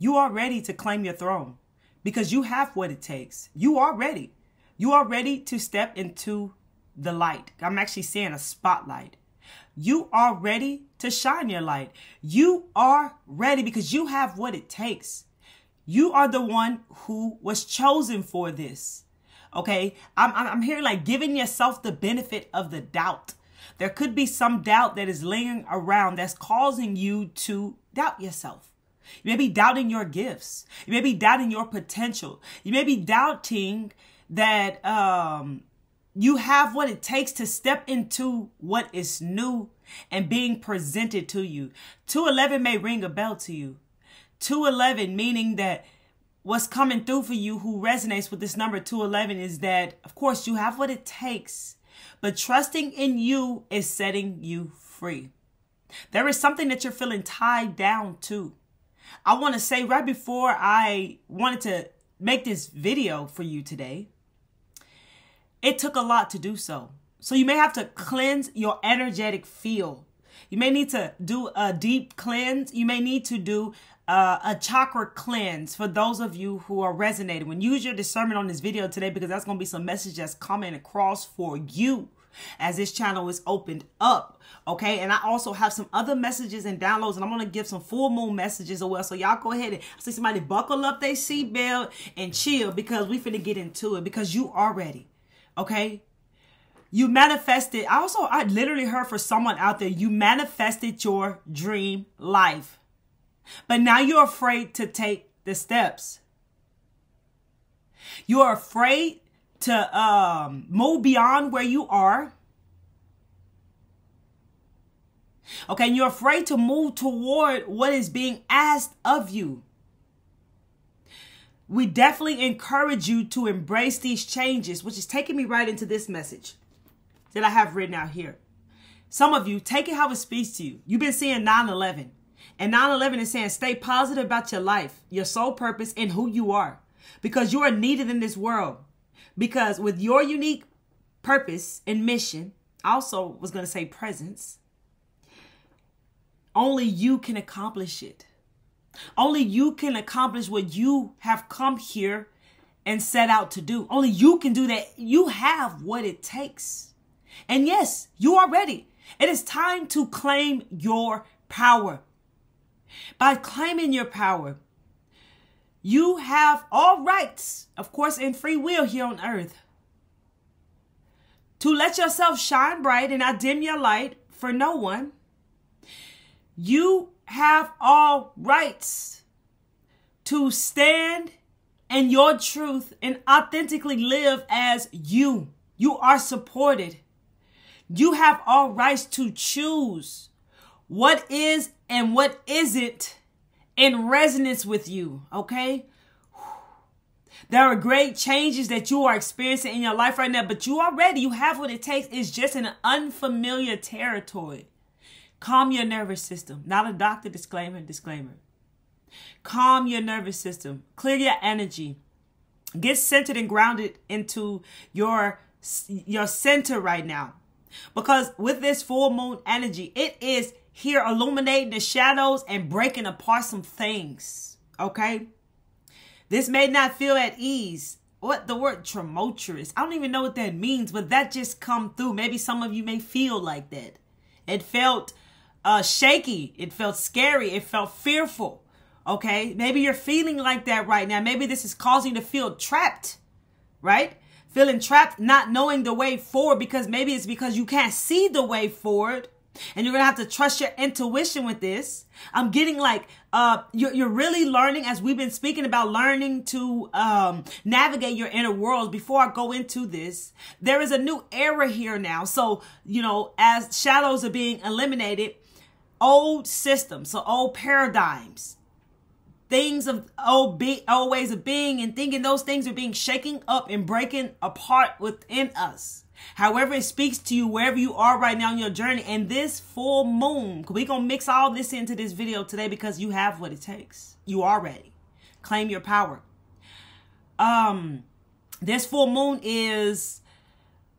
You are ready to claim your throne because you have what it takes. You are ready. You are ready to step into the light. I'm actually seeing a spotlight. You are ready to shine your light. You are ready because you have what it takes. You are the one who was chosen for this. Okay. I'm, I'm here like giving yourself the benefit of the doubt. There could be some doubt that is laying around that's causing you to doubt yourself. You may be doubting your gifts. You may be doubting your potential. You may be doubting that um, you have what it takes to step into what is new and being presented to you. 211 may ring a bell to you. 211 meaning that what's coming through for you who resonates with this number 211 is that, of course, you have what it takes, but trusting in you is setting you free. There is something that you're feeling tied down to. I want to say right before I wanted to make this video for you today, it took a lot to do so. So you may have to cleanse your energetic field. You may need to do a deep cleanse. You may need to do uh, a chakra cleanse for those of you who are resonating. When use your discernment on this video today because that's going to be some message that's coming across for you as this channel is opened up. Okay. And I also have some other messages and downloads, and I'm going to give some full moon messages as well. So y'all go ahead and see somebody buckle up their seatbelt and chill because we finna get into it because you are ready. Okay. You manifested. I also, I literally heard for someone out there, you manifested your dream life. But now you're afraid to take the steps. You're afraid to um, move beyond where you are. Okay, and you're afraid to move toward what is being asked of you. We definitely encourage you to embrace these changes, which is taking me right into this message that I have written out here. Some of you, take it how it speaks to you. You've been seeing 9 11, and 9 11 is saying stay positive about your life, your sole purpose, and who you are because you are needed in this world. Because with your unique purpose and mission, also was going to say presence, only you can accomplish it. Only you can accomplish what you have come here and set out to do. Only you can do that. You have what it takes. And yes, you are ready. It is time to claim your power. By claiming your power, you have all rights, of course, in free will here on earth. To let yourself shine bright and not dim your light for no one. You have all rights to stand in your truth and authentically live as you. You are supported. You have all rights to choose what is and what isn't in resonance with you, okay? There are great changes that you are experiencing in your life right now, but you are ready. You have what it takes. It's just an unfamiliar territory. Calm your nervous system. Not a doctor disclaimer, disclaimer. Calm your nervous system. Clear your energy. Get centered and grounded into your your center right now. Because with this full moon energy, it is here illuminating the shadows and breaking apart some things. Okay? This may not feel at ease. What the word tumultuous? I don't even know what that means, but that just come through. Maybe some of you may feel like that. It felt uh, shaky. It felt scary. It felt fearful. Okay? Maybe you're feeling like that right now. Maybe this is causing you to feel trapped, right? Feeling trapped, not knowing the way forward because maybe it's because you can't see the way forward and you're gonna have to trust your intuition with this. I'm getting like uh you're, you're really learning as we've been speaking about learning to um navigate your inner world. before I go into this. There is a new era here now. So, you know, as shadows are being eliminated, old systems, so old paradigms, things of old, be, old ways of being and thinking those things are being shaken up and breaking apart within us. However, it speaks to you wherever you are right now in your journey. And this full moon, we're going to mix all this into this video today because you have what it takes. You are ready. Claim your power. Um, this full moon is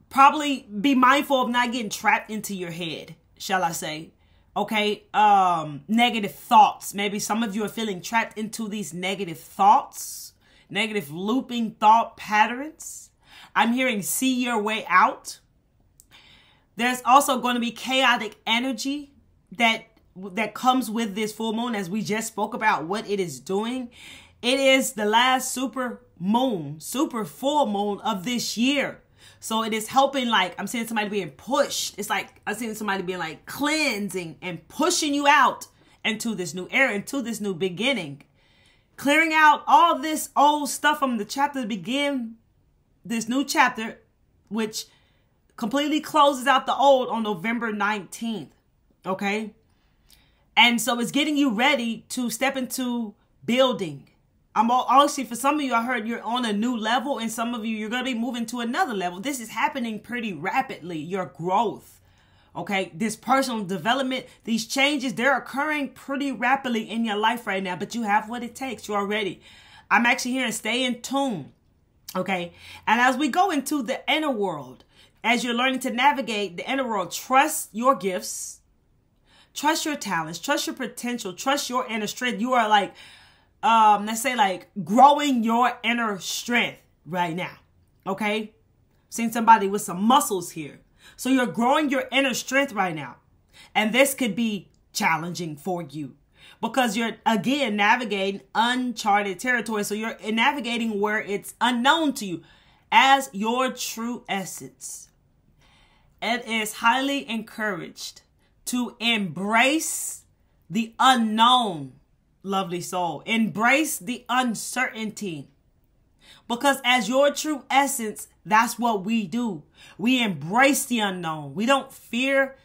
probably be mindful of not getting trapped into your head, shall I say. okay um negative thoughts maybe some of you are feeling trapped into these negative thoughts negative looping thought patterns i'm hearing see your way out there's also going to be chaotic energy that that comes with this full moon as we just spoke about what it is doing it is the last super moon super full moon of this year so it is helping, like, I'm seeing somebody being pushed. It's like I'm seeing somebody being like cleansing and pushing you out into this new era, into this new beginning. Clearing out all this old stuff from the chapter to begin this new chapter, which completely closes out the old on November 19th. Okay. And so it's getting you ready to step into building I'm all, honestly for some of you, I heard you're on a new level, and some of you, you're going to be moving to another level. This is happening pretty rapidly. Your growth, okay, this personal development, these changes, they're occurring pretty rapidly in your life right now, but you have what it takes. You're ready. I'm actually here and stay in tune, okay? And as we go into the inner world, as you're learning to navigate the inner world, trust your gifts, trust your talents, trust your potential, trust your inner strength. You are like, um, let's say like growing your inner strength right now. Okay. Seeing somebody with some muscles here. So you're growing your inner strength right now. And this could be challenging for you because you're again navigating uncharted territory. So you're navigating where it's unknown to you as your true essence. It is highly encouraged to embrace the unknown lovely soul. Embrace the uncertainty. Because as your true essence, that's what we do. We embrace the unknown. We don't fear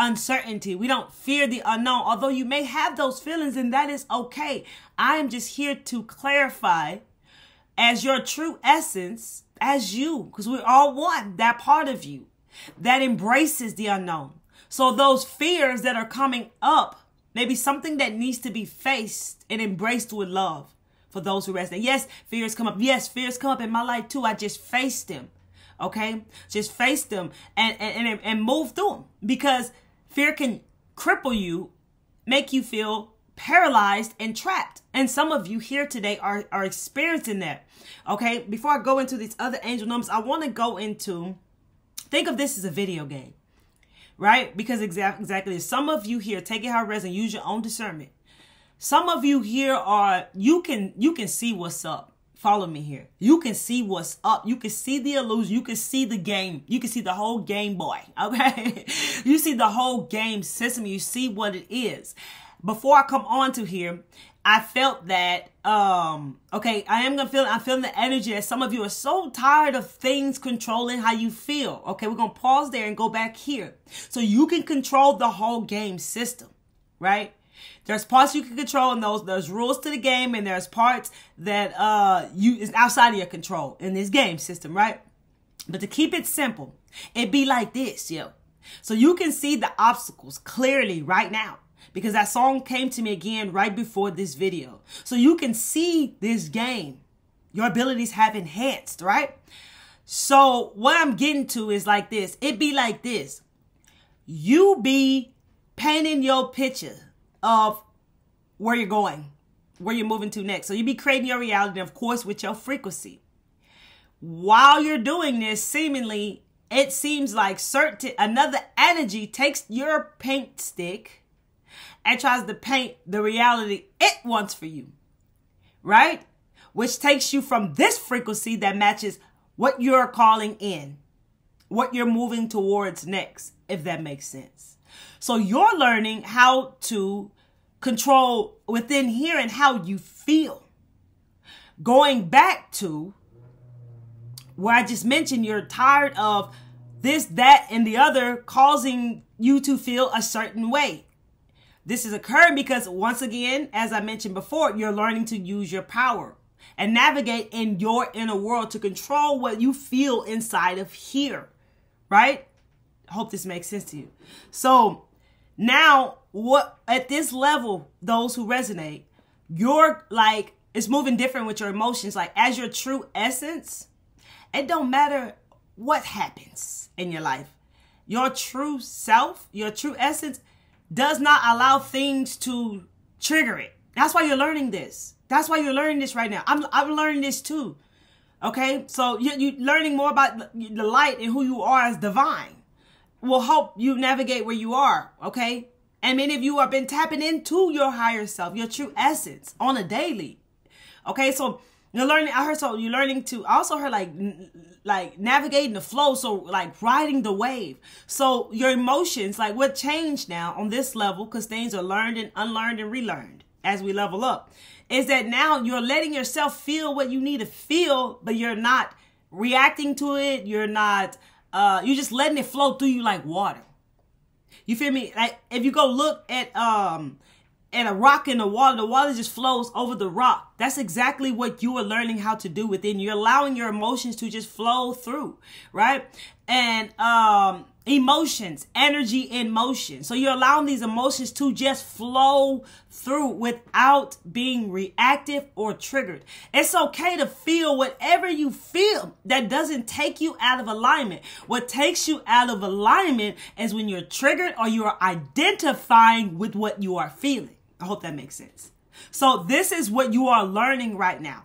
uncertainty. We don't fear the unknown. Although you may have those feelings and that is okay. I am just here to clarify as your true essence, as you, because we all want that part of you that embraces the unknown. So those fears that are coming up Maybe something that needs to be faced and embraced with love for those who resonate. Yes, fears come up. Yes, fears come up in my life too. I just faced them. Okay? Just face them and, and, and, and move through them because fear can cripple you, make you feel paralyzed and trapped. And some of you here today are, are experiencing that. Okay? Before I go into these other angel numbers, I want to go into, think of this as a video game right? Because exactly, exactly, some of you here, take it how it resonates, use your own discernment. Some of you here are, you can, you can see what's up. Follow me here. You can see what's up. You can see the illusion. You can see the game. You can see the whole Game Boy. Okay. you see the whole game system. You see what it is. Before I come on to here, I felt that um okay, I am gonna feel I'm feeling the energy that some of you are so tired of things controlling how you feel. Okay, we're gonna pause there and go back here. So you can control the whole game system, right? There's parts you can control and those there's rules to the game and there's parts that uh you is outside of your control in this game system, right? But to keep it simple, it be like this, yo. So you can see the obstacles clearly right now because that song came to me again right before this video. So you can see this game. Your abilities have enhanced, right? So what I'm getting to is like this. It be like this. You be painting your picture of where you're going, where you're moving to next. So you be creating your reality, of course, with your frequency. While you're doing this, seemingly, it seems like certain another energy takes your paint stick and tries to paint the reality it wants for you, right? Which takes you from this frequency that matches what you're calling in, what you're moving towards next, if that makes sense. So you're learning how to control within here and how you feel. Going back to where I just mentioned, you're tired of this, that, and the other causing you to feel a certain way. This is occurring because, once again, as I mentioned before, you're learning to use your power and navigate in your inner world to control what you feel inside of here, right? I hope this makes sense to you. So, now, what at this level, those who resonate, you're like, it's moving different with your emotions. Like, as your true essence, it don't matter what happens in your life. Your true self, your true essence, does not allow things to trigger it. That's why you're learning this. That's why you're learning this right now. I'm I'm learning this too. Okay, so you you learning more about the light and who you are as divine will help you navigate where you are. Okay, and many of you have been tapping into your higher self, your true essence on a daily. Okay, so you're learning. I heard so you're learning to. Also heard like like navigating the flow. So like riding the wave. So your emotions, like what changed now on this level, because things are learned and unlearned and relearned as we level up, is that now you're letting yourself feel what you need to feel, but you're not reacting to it. You're not. Uh, you're just letting it flow through you like water. You feel me? Like if you go look at um at a rock in the water, the water just flows over the rock. That's exactly what you are learning how to do within. You're allowing your emotions to just flow through, right? And um emotions, energy in motion. So you're allowing these emotions to just flow through without being reactive or triggered. It's okay to feel whatever you feel that doesn't take you out of alignment. What takes you out of alignment is when you're triggered or you are identifying with what you are feeling. I hope that makes sense. So this is what you are learning right now.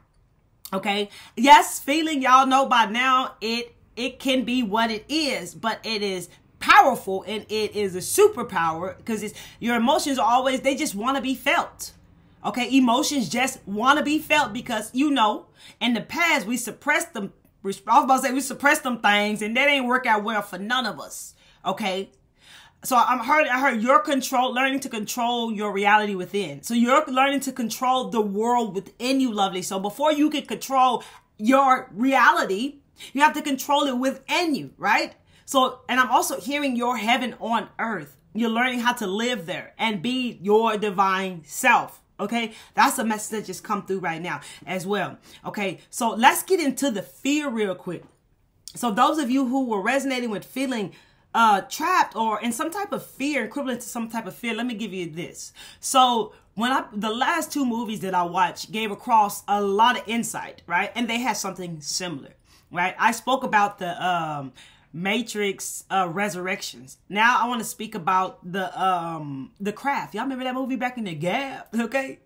Okay. Yes, feeling, y'all know by now it it can be what it is, but it is powerful and it is a superpower because it's your emotions are always they just want to be felt. Okay, emotions just want to be felt because you know in the past we suppressed them. I was about to say we suppressed them things and that ain't work out well for none of us. Okay, so I'm heard I heard you're control learning to control your reality within. So you're learning to control the world within you, lovely. So before you can control your reality, you have to control it within you, right? So, and I'm also hearing your heaven on earth. You're learning how to live there and be your divine self. Okay, that's a message that just come through right now as well. Okay, so let's get into the fear real quick. So those of you who were resonating with feeling uh, trapped or in some type of fear, equivalent to some type of fear, let me give you this. So when I the last two movies that I watched gave across a lot of insight, right? And they had something similar right? I spoke about the um, Matrix uh, Resurrections. Now I want to speak about the um the craft. Y'all remember that movie back in the gap? Okay.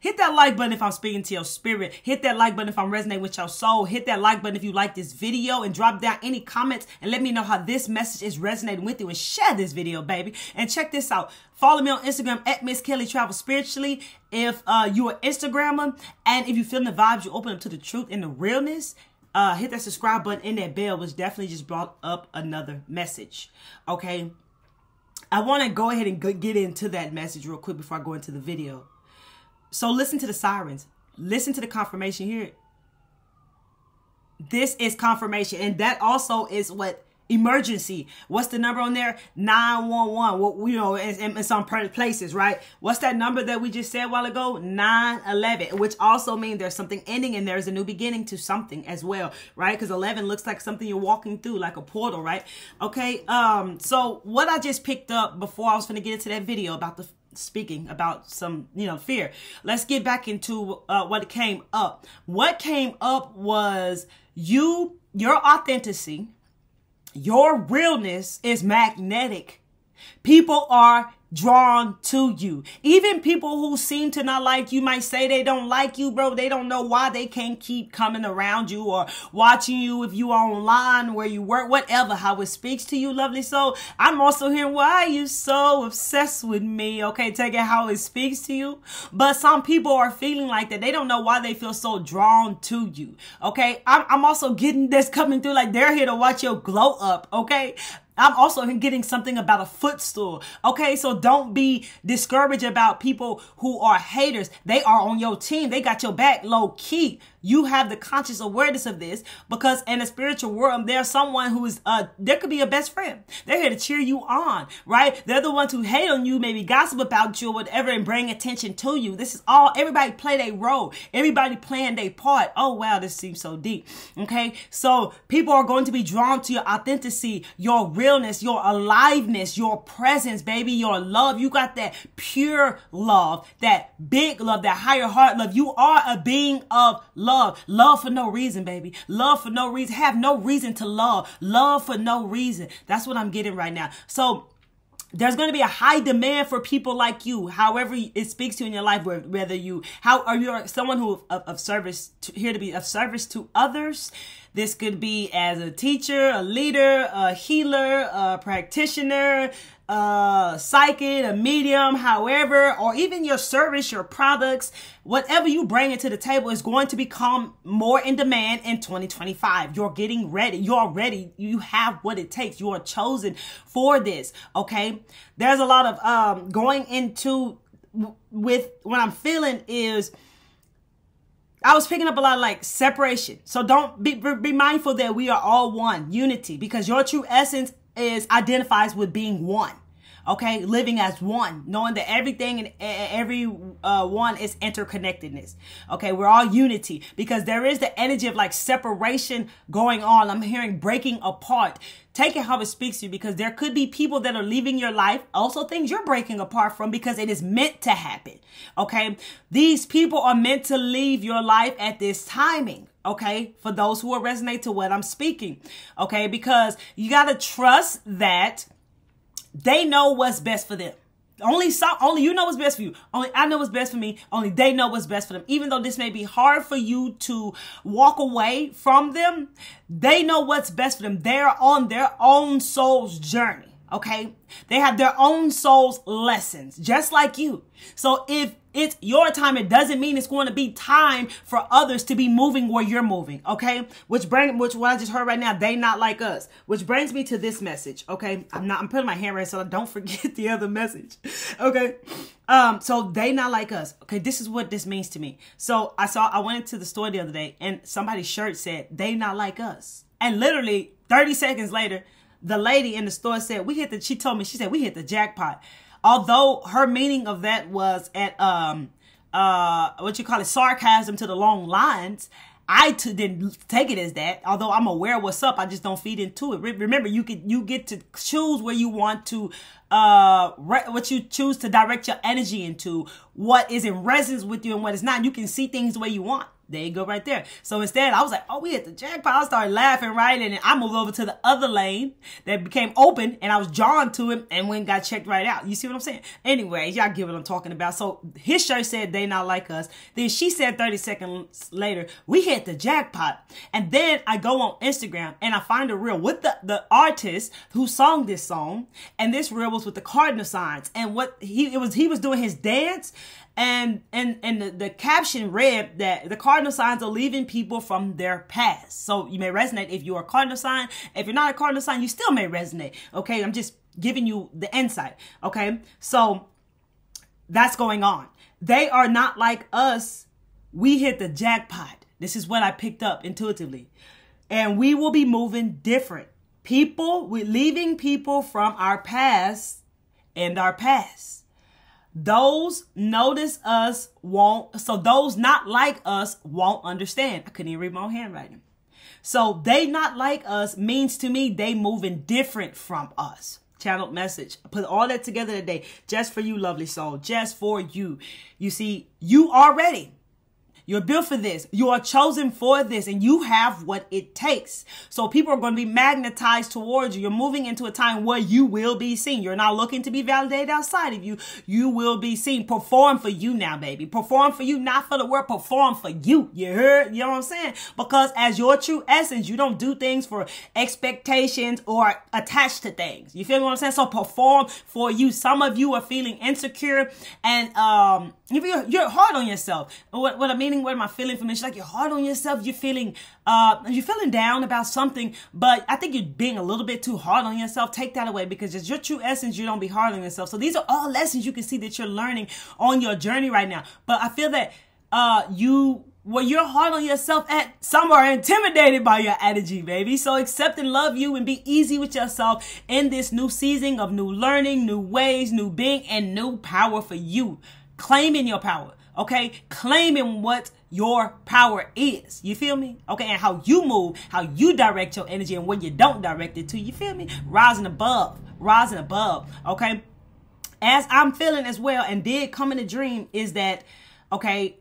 Hit that like button if I'm speaking to your spirit. Hit that like button if I'm resonating with your soul. Hit that like button if you like this video and drop down any comments and let me know how this message is resonating with you and share this video, baby. And check this out. Follow me on Instagram at Miss Kelli Travel Spiritually. If uh, you're an Instagrammer and if you feel the vibes, you open up to the truth and the realness uh, hit that subscribe button and that bell, which definitely just brought up another message. Okay. I want to go ahead and get into that message real quick before I go into the video. So listen to the sirens. Listen to the confirmation here. This is confirmation. And that also is what emergency. What's the number on there? 911. Well, you know, in, some places, right? What's that number that we just said a while ago? 911, which also means there's something ending and there's a new beginning to something as well, right? Because 11 looks like something you're walking through, like a portal, right? Okay. Um, so what I just picked up before I was going to get into that video about the speaking about some you know fear let's get back into uh, what came up what came up was you your authenticity your realness is magnetic. People are drawn to you. Even people who seem to not like you might say they don't like you, bro. They don't know why they can't keep coming around you or watching you if you are online where you work, whatever, how it speaks to you, lovely soul. I'm also hearing why are you so obsessed with me? Okay, take it how it speaks to you. But some people are feeling like that. They don't know why they feel so drawn to you. Okay, I'm, I'm also getting this coming through like they're here to watch your glow up. Okay, I'm also getting something about a footstool. Okay, so don't be discouraged about people who are haters. They are on your team. They got your back low key you have the conscious awareness of this because in the spiritual world, there's someone who is, uh, there could be a best friend. They're here to cheer you on, right? They're the ones who hate on you, maybe gossip about you or whatever and bring attention to you. This is all, everybody play their role. Everybody playing their part. Oh, wow, this seems so deep. Okay. So people are going to be drawn to your authenticity, your realness, your aliveness, your presence, baby, your love. You got that pure love, that big love, that higher heart love. You are a being of love love. Love for no reason, baby. Love for no reason. Have no reason to love. Love for no reason. That's what I'm getting right now. So there's going to be a high demand for people like you however it speaks to you in your life whether you how are you someone who of, of service to, here to be of service to others this could be as a teacher a leader a healer a practitioner a psychic, a medium, however, or even your service, your products, whatever you bring into the table is going to become more in demand in 2025. You're getting ready. You're ready. You have what it takes. You are chosen for this. Okay. There's a lot of um going into with what I'm feeling is I was picking up a lot of like separation. So don't be, be mindful that we are all one, unity, because your true essence is identifies with being one. Okay, living as one, knowing that everything and every uh, one is interconnectedness. Okay, we're all unity because there is the energy of like separation going on. I'm hearing breaking apart. Take it how it speaks to you because there could be people that are leaving your life, also things you're breaking apart from because it is meant to happen. Okay, these people are meant to leave your life at this timing okay for those who will resonate to what i'm speaking okay because you got to trust that they know what's best for them. Only so, only you know what's best for you. Only I know what's best for me. Only they know what's best for them. Even though this may be hard for you to walk away from them, they know what's best for them. They're on their own soul's journey. Okay. They have their own soul's lessons, just like you. So if it's your time, it doesn't mean it's going to be time for others to be moving where you're moving. Okay. Which bring, which what I just heard right now, they not like us, which brings me to this message. Okay. I'm not, I'm putting my hand right so I don't forget the other message. Okay. Um, so they not like us. Okay. This is what this means to me. So I saw, I went into the store the other day and somebody's shirt said, they not like us. And literally 30 seconds later, the lady in the store said, we hit the, she told me, she said, we hit the jackpot. Although her meaning of that was at, um, uh, what you call it, sarcasm to the long lines. I t- didn't take it as that. Although I'm aware what's up, I just don't feed into it. Re- remember, you can you get to choose where you want to uh what you choose to direct your energy into, what is in resonance with you and what is not. You can see things the way you want. There you go right there. So instead, I was like, oh, we hit the jackpot. I started laughing, right? And then I moved over to the other lane that became open and I was drawn to him and when got checked right out. You see what I'm saying? Anyways, y'all get what I'm talking about. So his shirt said they not like us. Then she said 30 seconds later, we hit the jackpot. And then I go on Instagram and I find a reel with the, the artist who sung this song. And this reel was with the cardinal signs. And what he, it was, he was doing his dance and and and the, the caption read that the cardinal signs are leaving people from their past. So you may resonate if you're a cardinal sign. If you're not a cardinal sign you still may resonate. Okay? I'm just giving you the insight. Okay? So that's going on. They are not like us. We hit the jackpot. This is what i picked up intuitively. And we will be moving different. People we're leaving people from our past and our past those notice us won't, so those not like us won't understand. I couldn't even read my own handwriting. So they not like us means to me they moving different from us. Channeled message. put all that together today just for you, lovely soul. Just for you. You see, you already you're built for this. You are chosen for this and you have what it takes. So people are going to be magnetized towards you. You're moving into a time where you will be seen. You're not looking to be validated outside of you. You will be seen. Perform for you now, baby. Perform for you, not for the world. Perform for you. You heard? You know what I'm saying? Because as your true essence, you don't do things for expectations or attached to things. You feel what I'm saying? So perform for you. Some of you are feeling insecure and, um, you're, you're hard on yourself. What, what i meaning what am I feeling from this? Like you're hard on yourself. You're feeling, uh, you're feeling down about something, but I think you're being a little bit too hard on yourself. Take that away because it's your true essence. You don't be hard on yourself. So these are all lessons you can see that you're learning on your journey right now. But I feel that, uh, you, well, you're hard on yourself at some are intimidated by your energy, baby. So accept and love you and be easy with yourself in this new season of new learning, new ways, new being, and new power for you. Claiming your power. Okay, claiming what your power is. You feel me? Okay, and how you move, how you direct your energy, and when you don't direct it to. You feel me? Rising above, rising above. Okay, as I'm feeling as well, and did come in a dream is that okay.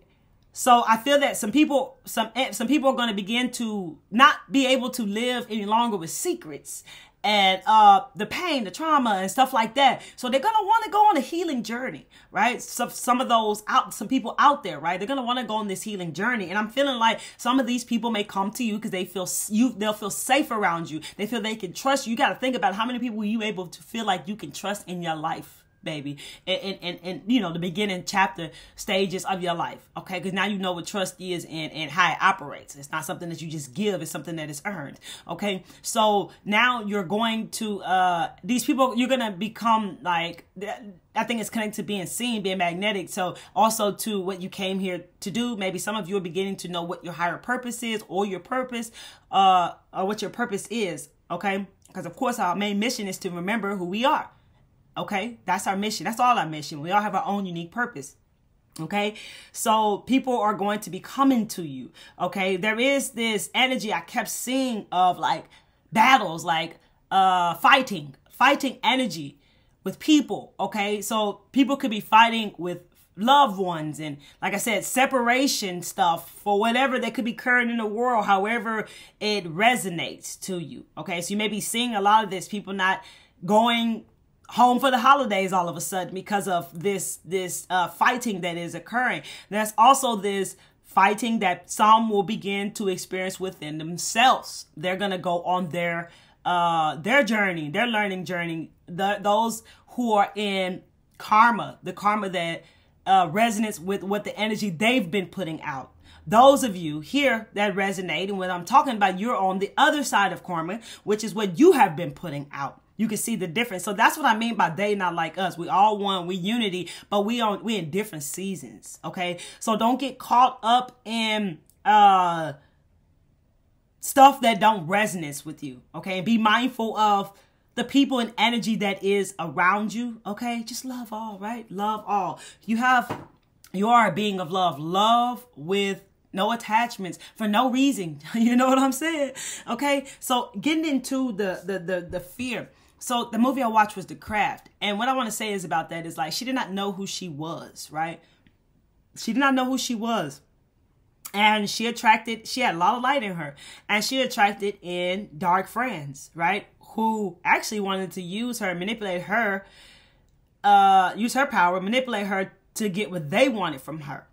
So I feel that some people, some eh, some people are going to begin to not be able to live any longer with secrets and uh, the pain, the trauma, and stuff like that. So they're gonna want to go on a healing journey, right? Some some of those out, some people out there, right? They're gonna want to go on this healing journey, and I'm feeling like some of these people may come to you because they feel you, they'll feel safe around you. They feel they can trust you. You got to think about how many people you able to feel like you can trust in your life baby and, and, and, you know the beginning chapter stages of your life okay because now you know what trust is and, and how it operates it's not something that you just give it's something that is earned okay so now you're going to uh these people you're gonna become like I think it's connected to being seen, being magnetic. So also to what you came here to do. Maybe some of you are beginning to know what your higher purpose is or your purpose, uh, or what your purpose is. Okay. Because of course our main mission is to remember who we are. Okay, that's our mission. That's all our mission. We all have our own unique purpose. Okay, so people are going to be coming to you. Okay, there is this energy I kept seeing of like battles, like uh fighting, fighting energy with people. Okay, so people could be fighting with loved ones and like I said, separation stuff for whatever that could be current in the world, however it resonates to you. Okay, so you may be seeing a lot of this, people not going home for the holidays all of a sudden because of this this uh, fighting that is occurring. There's also this fighting that some will begin to experience within themselves. They're gonna go on their uh, their journey, their learning journey. The, those who are in karma, the karma that uh, resonates with what the energy they've been putting out. Those of you here that resonate, and when I'm talking about, you're on the other side of karma, which is what you have been putting out you can see the difference. So that's what I mean by they not like us. We all one, we unity, but we on we in different seasons. Okay. So don't get caught up in uh stuff that don't resonate with you. Okay. And be mindful of the people and energy that is around you. Okay. Just love all, right? Love all. You have you are a being of love. Love with no attachments for no reason. you know what I'm saying? Okay. So getting into the the the, the fear so the movie I watched was The Craft. And what I want to say is about that is like she did not know who she was, right? She did not know who she was. And she attracted, she had a lot of light in her. And she attracted in dark friends, right? Who actually wanted to use her, manipulate her, uh, use her power, manipulate her to get what they wanted from her.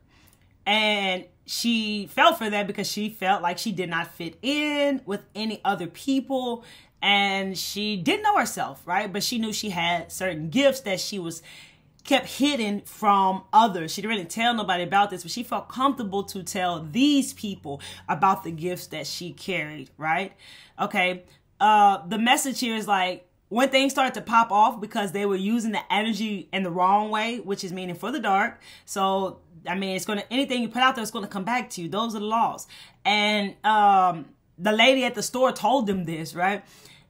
And she fell for that because she felt like she did not fit in with any other people and she didn't know herself, right? But she knew she had certain gifts that she was kept hidden from others. She didn't really tell nobody about this, but she felt comfortable to tell these people about the gifts that she carried, right? Okay. Uh, the message here is like when things started to pop off because they were using the energy in the wrong way, which is meaning for the dark. So, I mean, it's to, anything you put out there is going to come back to you. Those are the laws. And, um, the lady at the store told them this, right?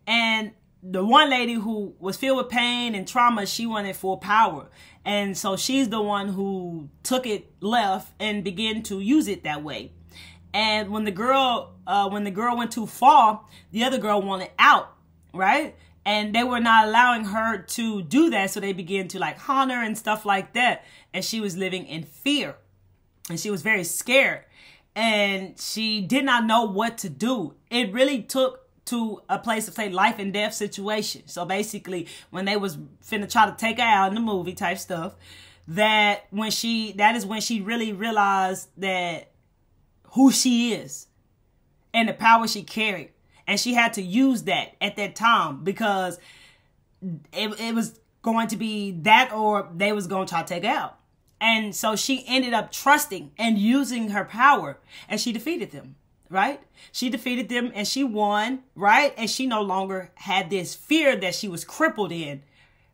And the one lady who was filled with pain and trauma, she wanted full power. And so she's the one who took it left and began to use it that way. And when the girl, uh, when the girl went too far, the other girl wanted out, right? And they were not allowing her to do that. So they began to like haunt her and stuff like that. And she was living in fear. And she was very scared. And she did not know what to do. It really took to a place of say life and death situation. So basically, when they was finna try to take her out in the movie type stuff, that when she that is when she really realized that who she is and the power she carried. And she had to use that at that time because it, it was going to be that or they was going to try to take her out. And so she ended up trusting and using her power and she defeated them right? She defeated them and she won, right? And she no longer had this fear that she was crippled in.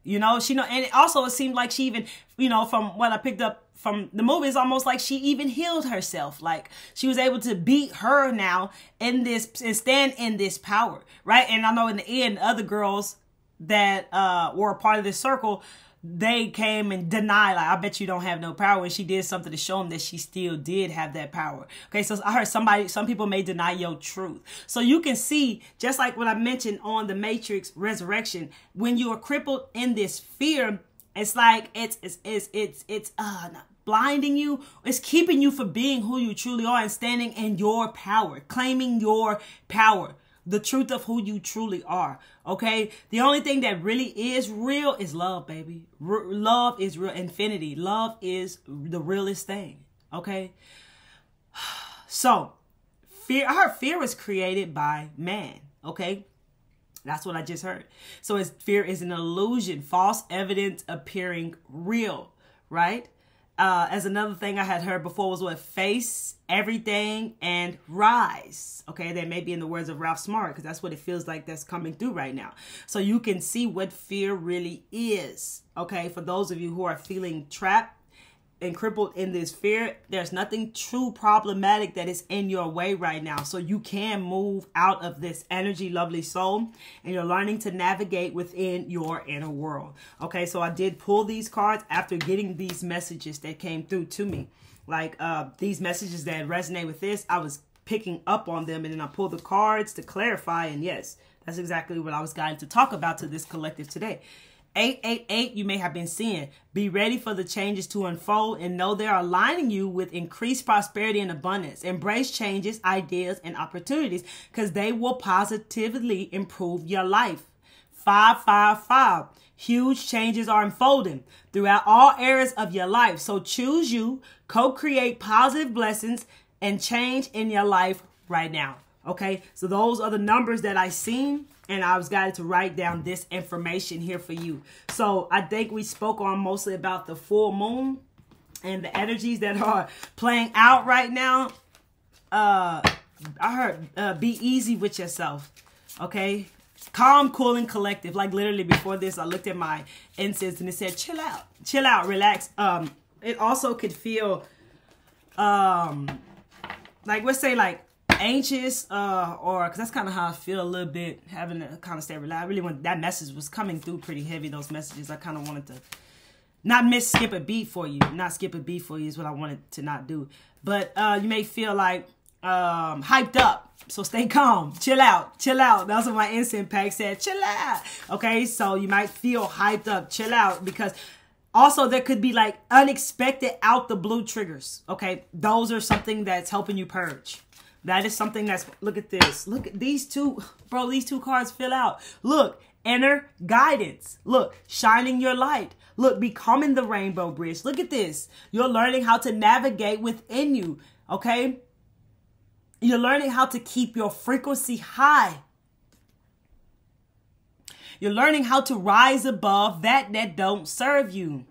You know, she know and it also it seemed like she even, you know, from what I picked up from the movie, it's almost like she even healed herself. Like she was able to beat her now in this and stand in this power, right? And I know in the end, other girls that uh were a part of this circle they came and denied like i bet you don't have no power. And she did something to show them that she still did have that power. Okay so i heard somebody some people may deny your truth. So you can see just like what i mentioned on the matrix resurrection when you are crippled in this fear it's like it's it's it's it's it's uh blinding you. It's keeping you from being who you truly are and standing in your power claiming your power the truth of who you truly are. Okay. The only thing that really is real is love, baby. R- love is real. Infinity. Love is the realest thing. Okay. So, fear, I heard fear was created by man. Okay. That's what I just heard. So, fear is an illusion, false evidence appearing real, right? Uh, as another thing I had heard before was what face everything and rise. Okay, that may be in the words of Ralph Smart because that's what it feels like that's coming through right now. So you can see what fear really is. Okay, for those of you who are feeling trapped and crippled in this fear, there's nothing true problematic that is in your way right now. So you can move out of this energy, lovely soul, and you're learning to navigate within your inner world. Okay, so I did pull these cards after getting these messages that came through to me. Like uh, these messages that resonate with this, I was picking up on them and then I pulled the cards to clarify. And yes, that's exactly what I was guided to talk about to this collective today. 888 you may have been seeing. Be ready for the changes to unfold and know they're aligning you with increased prosperity and abundance. Embrace changes, ideas, and opportunities because they will positively improve your life. 555. Huge changes are unfolding throughout all areas of your life. So choose you, co create positive blessings and change in your life right now. Okay, so those are the numbers that I seen and I was guided to write down this information here for you. So I think we spoke on mostly about the full moon and the energies that are playing out right now. Uh, I heard uh, be easy with yourself, okay? Calm, cool, and collective. Like literally before this, I looked at my incense and it said, "Chill out, chill out, relax." Um, it also could feel, um, like let's say like anxious uh or because that's kind of how i feel a little bit having to kind of stay relaxed i really want that message was coming through pretty heavy those messages i kind of wanted to not miss skip a beat for you. Not skip a beat for you is what i wanted to not do. But uh you may feel like um hyped up. So stay calm. Chill out. Chill out. That's what my instant pack said. Chill out. Okay? So you might feel hyped up. Chill out. Because also there could be like unexpected out the blue triggers. Okay? Those are something that's helping you purge that is something that's, look at this. Look at these two, bro, these two cards fill out. Look, inner guidance. Look, shining your light. Look, becoming the rainbow bridge. Look at this. You're learning how to navigate within you, okay? You're learning how to keep your frequency high. You're learning how to rise above that that don't serve you.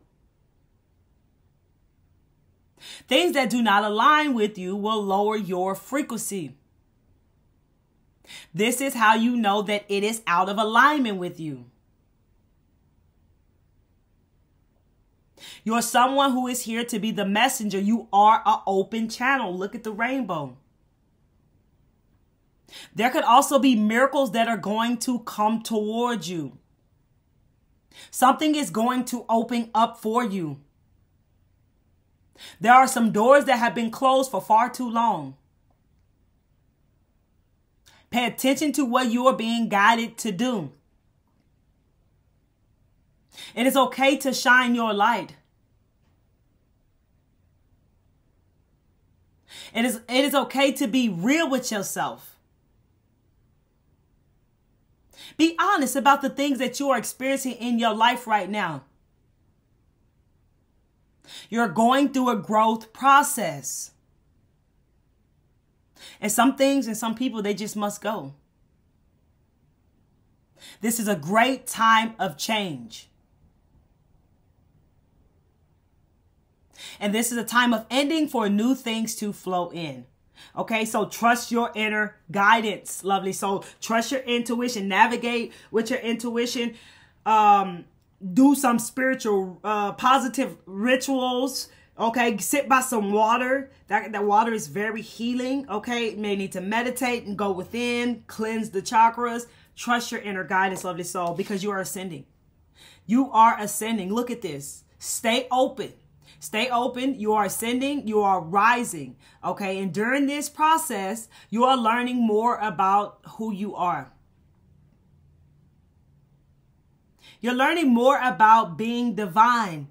Things that do not align with you will lower your frequency. This is how you know that it is out of alignment with you. You're someone who is here to be the messenger. You are an open channel. Look at the rainbow. There could also be miracles that are going to come towards you. Something is going to open up for you. There are some doors that have been closed for far too long. Pay attention to what you are being guided to do. It is okay to shine your light. It is, it is okay to be real with yourself. Be honest about the things that you are experiencing in your life right now. You're going through a growth process. And some things and some people, they just must go. This is a great time of change. And this is a time of ending for new things to flow in. Okay, so trust your inner guidance, lovely soul. Trust your intuition. Navigate with your intuition. Um, do some spiritual uh positive rituals okay? Sit by some water. That that water is very healing okay? You may need to meditate and go within cleanse the chakras. Trust your inner guidance lovely soul because you are ascending. You are ascending. Look at this. Stay open. Stay open. You are ascending. You are rising okay? And during this process you are learning more about who you are You're learning more about being divine.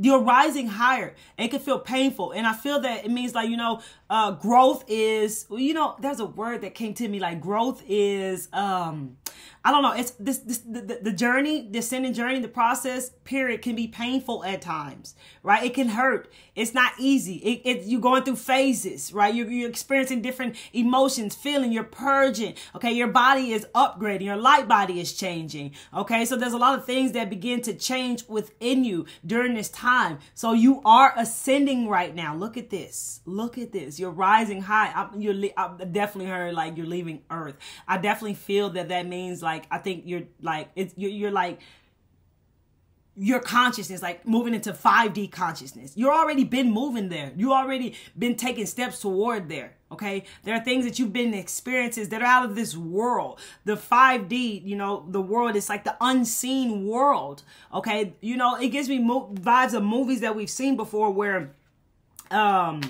you're rising higher. It can feel painful. And I feel that it means like, you know, uh, growth is, you know, there's a word that came to me like growth is, um, I don't know. It's this, this the, the journey, the ascending journey, the process period can be painful at times, right? It can hurt. It's not easy. It, it you're going through phases, right? You're, you're experiencing different emotions, feeling. You're purging. Okay, your body is upgrading. Your light body is changing. Okay, so there's a lot of things that begin to change within you during this time. So you are ascending right now. Look at this. Look at this. You're rising high. I, you're. I definitely heard like you're leaving Earth. I definitely feel that that means like I think you're like it's you're, you're like your consciousness like moving into 5D consciousness. You're already been moving there. You already been taking steps toward there. Okay. There are things that you've been experiences that are out of this world. The 5D, you know, the world is like the unseen world. Okay. You know, it gives me vibes of movies that we've seen before where, um,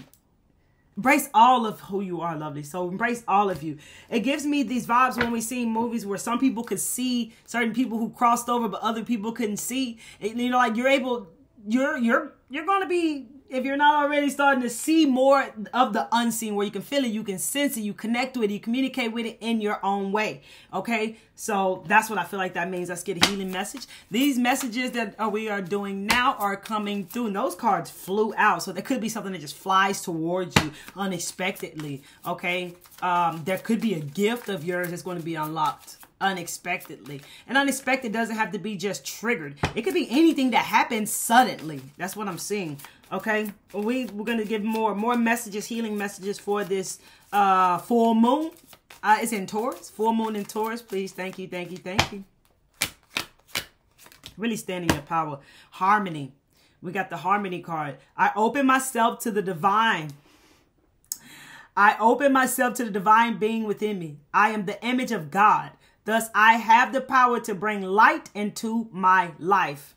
Embrace all of who you are, lovely. So embrace all of you. It gives me these vibes when we see movies where some people could see certain people who crossed over, but other people couldn't see. And, you know, like you're able, you're you're you're gonna be if you're not already starting to see more of the unseen where you can feel it, you can sense it, you connect with it, you communicate with it in your own way. Okay. So that's what I feel like that means. Let's get a healing message. These messages that uh, we are doing now are coming through. And those cards flew out. So there could be something that just flies towards you unexpectedly. Okay. Um, there could be a gift of yours that's going to be unlocked unexpectedly. And unexpected doesn't have to be just triggered. It could be anything that happens suddenly. That's what I'm seeing. Okay, we we're gonna give more more messages, healing messages for this uh full moon. Uh, it's in Taurus, full moon in Taurus. Please, thank you, thank you, thank you. Really standing in power, harmony. We got the harmony card. I open myself to the divine. I open myself to the divine being within me. I am the image of God. Thus, I have the power to bring light into my life.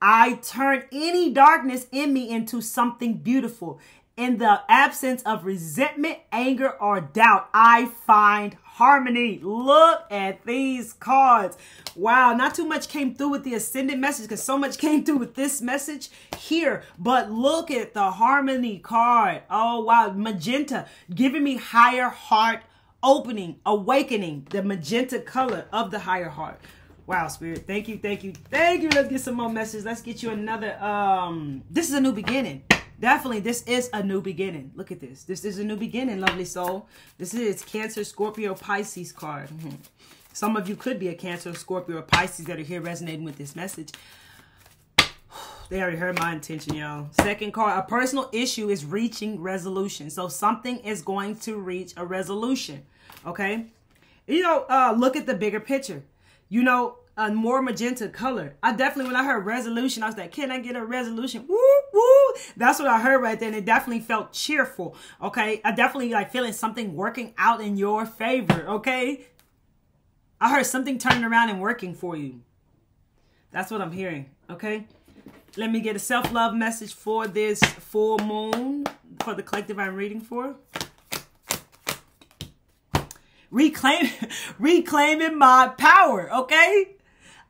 I turn any darkness in me into something beautiful. In the absence of resentment, anger, or doubt, I find harmony. Look at these cards. Wow, not too much came through with the ascended message because so much came through with this message here. But look at the harmony card. Oh, wow. Magenta giving me higher heart opening, awakening the magenta color of the higher heart. Wow, spirit. Thank you, thank you, thank you. Let's get some more messages. Let's get you another um this is a new beginning. Definitely, this is a new beginning. Look at this. This is a new beginning, lovely soul. This is Cancer, Scorpio, Pisces card. Mm-hmm. Some of you could be a Cancer, Scorpio, or Pisces that are here resonating with this message. They already heard my intention, y'all. Second card, a personal issue is reaching resolution. So something is going to reach a resolution. Okay? You know, uh, look at the bigger picture you know, a more magenta color. I definitely, when I heard resolution, I was like, can I get a resolution? Woo, woo. That's what I heard right there. And it definitely felt cheerful. Okay. I definitely like feeling something working out in your favor. Okay. I heard something turning around and working for you. That's what I'm hearing. Okay. Let me get a self-love message for this full moon for the collective I'm reading for reclaim, reclaiming my power, okay?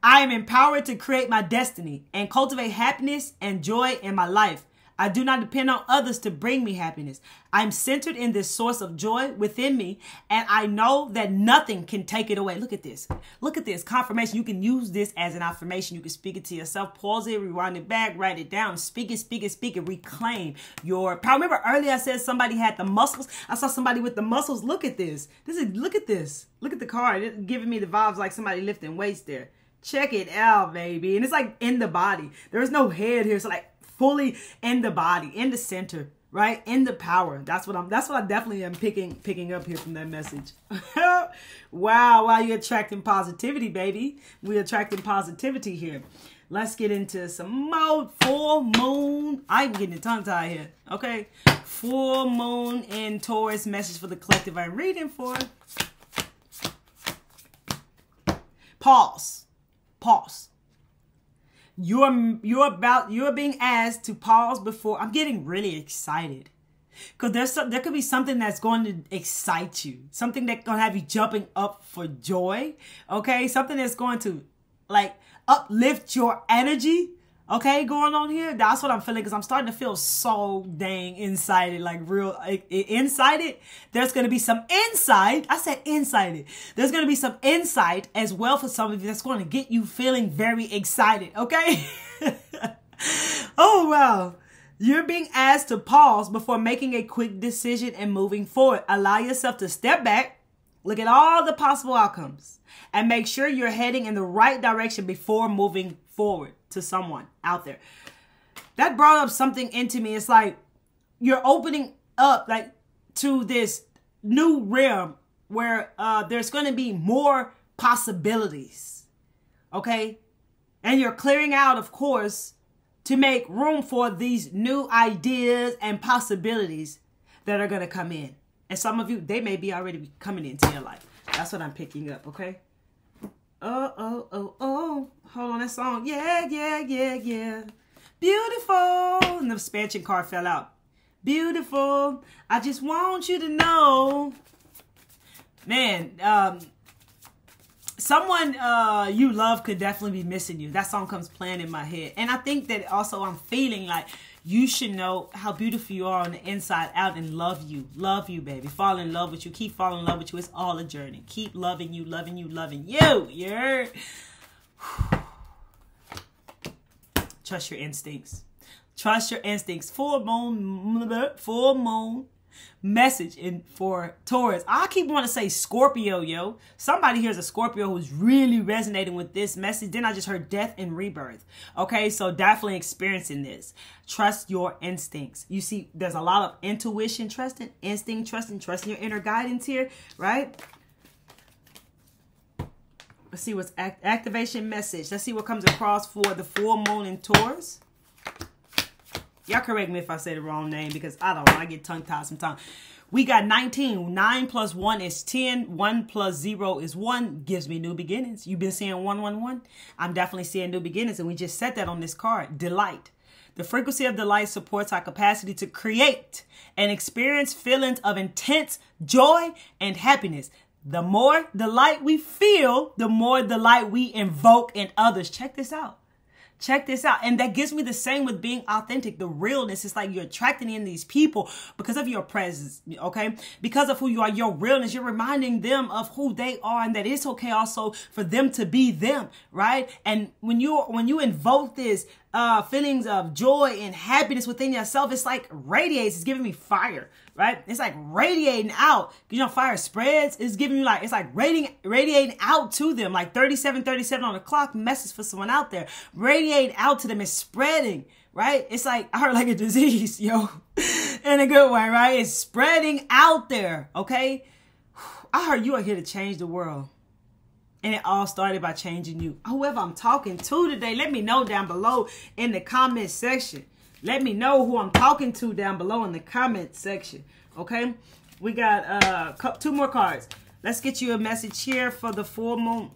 I am empowered to create my destiny and cultivate happiness and joy in my life. I do not depend on others to bring me happiness. I'm centered in this source of joy within me, and I know that nothing can take it away. Look at this. Look at this confirmation. You can use this as an affirmation. You can speak it to yourself, pause it, rewind it back, write it down, speak it, speak it, speak it, reclaim your power. Remember earlier I said somebody had the muscles. I saw somebody with the muscles. Look at this. This is look at this. Look at the card. It's giving me the vibes like somebody lifting weights there. Check it out, baby. And it's like in the body. There's no head here. So like fully in the body, in the center, right? In the power. That's what I'm that's what I definitely am picking picking up here from that message. wow, wow, you're attracting positivity, baby. We're attracting positivity here. Let's get into some more full moon. I'm getting tongue tied here. Okay. Full moon in Taurus message for the collective I'm reading for. Pause. Pause you're you're about you're being asked to pause before i'm getting really excited. Because there's some, there could be something that's going to excite you. Something that's to have you jumping up for joy okay? Something that's going to like uplift your energy okay going on here? That's what i'm feeling because i'm starting to feel so dang incited like real incited there's going to be some insight i said incited there's going to be some insight as well for some of you that's going to get you feeling very excited okay? Oh wow. You're being asked to pause before making a quick decision and moving forward. Allow yourself to step back look at all the possible outcomes and make sure you're heading in the right direction before moving forward to someone out there. That brought up something into me. It's like you're opening up like to this new realm where uh, there's going to be more possibilities. Okay? And you're clearing out, of course, to make room for these new ideas and possibilities that are going to come in. And some of you, they may be already coming into your life. That's what I'm picking up, okay? Oh, oh, oh, oh. Hold on that song. Yeah, yeah, yeah, yeah. Beautiful. And the expansion card fell out. Beautiful. I just want you to know. Man, um, someone uh, you love could definitely be missing you. That song comes playing in my head. And I think that also I'm feeling like you should know how beautiful you are on the inside out and love you. Love you, baby. Fall in love with you. Keep falling in love with you. It's all a journey. Keep loving you, loving you, loving you. You're. Trust your instincts. Trust your instincts. Full moon, full moon message in for Taurus. I keep wanting to say Scorpio, yo. Somebody here's a Scorpio who's really resonating with this message. Then I just heard death and rebirth. Okay, so definitely experiencing this. Trust your instincts. You see, there's a lot of intuition, trusting, instinct, trusting, trusting your inner guidance here, right? Let's see what's act activation message. Let's see what comes across for the full moon in Taurus. Y'all correct me if I say the wrong name because I don't know. I get tongue tied sometimes. We got 19. 9 plus 1 is 10. 1 plus 0 is 1. Gives me new beginnings. You've been seeing 111? I'm definitely seeing new beginnings. And we just set that on this card. Delight. The frequency of delight supports our capacity to create and experience feelings of intense joy and happiness. The more delight we feel, the more delight we invoke in others. Check this out. Check this out. And that gives me the same with being authentic. The realness It's like you're attracting in these people because of your presence, okay? Because of who you are, your realness, you're reminding them of who they are and that it's okay also for them to be them, right? And when you when you invoke this uh feelings of joy and happiness within yourself, it's like radiates, it's giving me fire, right? It's like radiating out. You know, fire spreads. It's giving you like, it's like radiating, radiating out to them, like 37, 37 on the clock message for someone out there. Radiating out to them is spreading, right? It's like, I heard like a disease, yo, in a good way, right? It's spreading out there, okay? I heard you are here to change the world. And it all started by changing you. Whoever I'm talking to today, let me know down below in the comment section. Let me know who I'm talking to down below in the comment section. Okay? We got uh two more cards. Let's get you a message here for the full moon.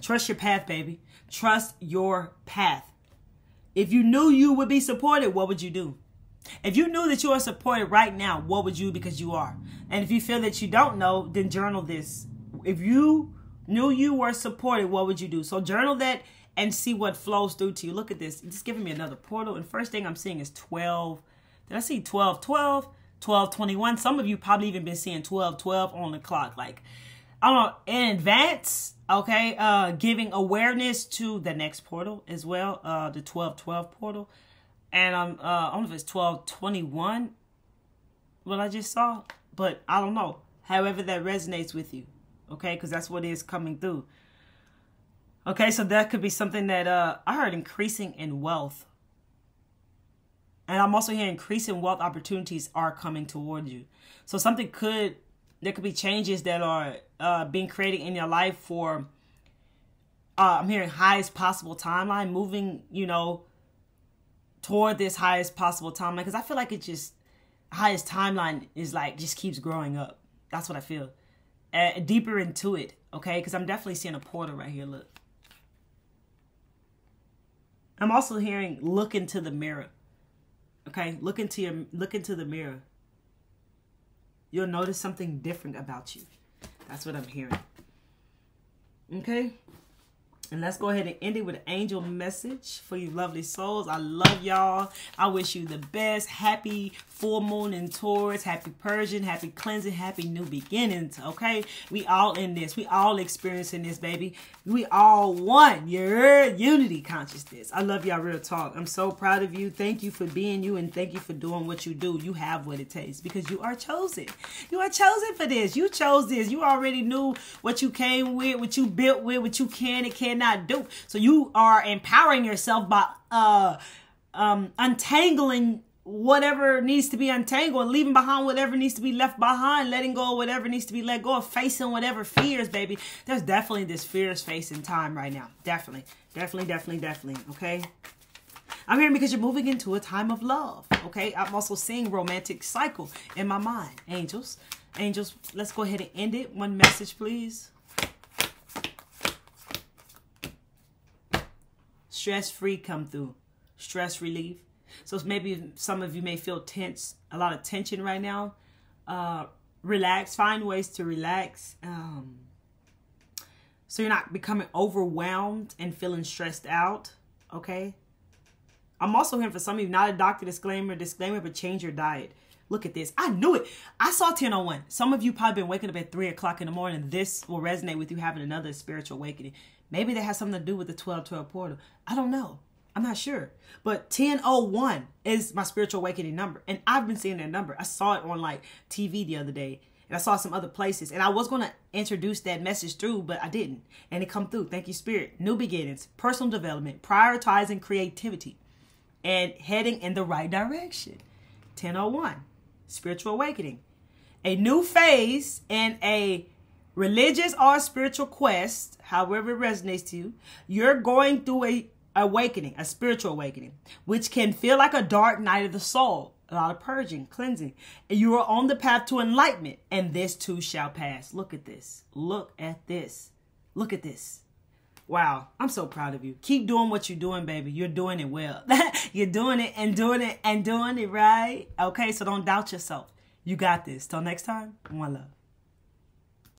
Trust your path, baby. Trust your path. If you knew you would be supported, what would you do? If you knew that you are supported right now, what would you because you are? And if you feel that you don't know, then journal this. If you knew you were supported, what would you do? So journal that and see what flows through to you. Look at this. It's giving me another portal. And first thing I'm seeing is 12. Did I see 12, 12, 12, 21? Some of you probably even been seeing 12, 12 on the clock. Like, I don't know, in advance, okay, uh, giving awareness to the next portal as well, uh, the 12, 12 portal. And um, uh, I don't know if it's 12, 21, what I just saw, but I don't know. However that resonates with you, okay, because that's what is coming through. Okay, so that could be something that uh, I heard increasing in wealth. And I'm also hearing increasing wealth opportunities are coming toward you. So something could, there could be changes that are uh, being created in your life for, uh, I'm hearing highest possible timeline, moving, you know, toward this highest possible timeline. Because I feel like it just, highest timeline is like, just keeps growing up. That's what I feel. Uh, deeper into it, okay? Because I'm definitely seeing a portal right here, look. I'm also hearing look into the mirror. Okay, look into your look into the mirror. You'll notice something different about you. That's what I'm hearing. Okay? And let's go ahead and end it with an angel message for you lovely souls. I love y'all. I wish you the best. Happy full moon in Taurus. Happy Persian. Happy cleansing. Happy new beginnings. Okay? We all in this. We all experiencing this, baby. We all one. Your unity consciousness. I love y'all real talk. I'm so proud of you. Thank you for being you and thank you for doing what you do. You have what it takes because you are chosen. You are chosen for this. You chose this. You already knew what you came with, what you built with, what you can and cannot not do. So you are empowering yourself by uh um untangling whatever needs to be untangled, leaving behind whatever needs to be left behind, letting go of whatever needs to be let go of, facing whatever fears, baby. There's definitely this fears facing time right now. Definitely. Definitely, definitely, definitely. Okay. I'm here because you're moving into a time of love. Okay. I'm also seeing romantic cycle in my mind. Angels. Angels, let's go ahead and end it. One message, please. Stress free come through, stress relief. So maybe some of you may feel tense, a lot of tension right now. Uh, relax, find ways to relax. Um, so you're not becoming overwhelmed and feeling stressed out. Okay. I'm also here for some of you, not a doctor disclaimer, disclaimer, but change your diet. Look at this. I knew it. I saw 1001. Some of you probably been waking up at 3 o'clock in the morning. This will resonate with you having another spiritual awakening. Maybe that has something to do with the 1212 portal. I don't know. I'm not sure. But 1001 is my spiritual awakening number. And I've been seeing that number. I saw it on like TV the other day. And I saw some other places. And I was going to introduce that message through, but I didn't. And it come through. Thank you, Spirit. New beginnings, personal development, prioritizing creativity, and heading in the right direction. 1001, spiritual awakening. A new phase and a religious or spiritual quest, however it resonates to you, you're going through a awakening, a spiritual awakening, which can feel like a dark night of the soul, a lot of purging, cleansing. And you are on the path to enlightenment, and this too shall pass. Look at this. Look at this. Look at this. Wow, I'm so proud of you. Keep doing what you're doing, baby. You're doing it well. you're doing it and doing it and doing it right. Okay, so don't doubt yourself. You got this. Till next time, one love.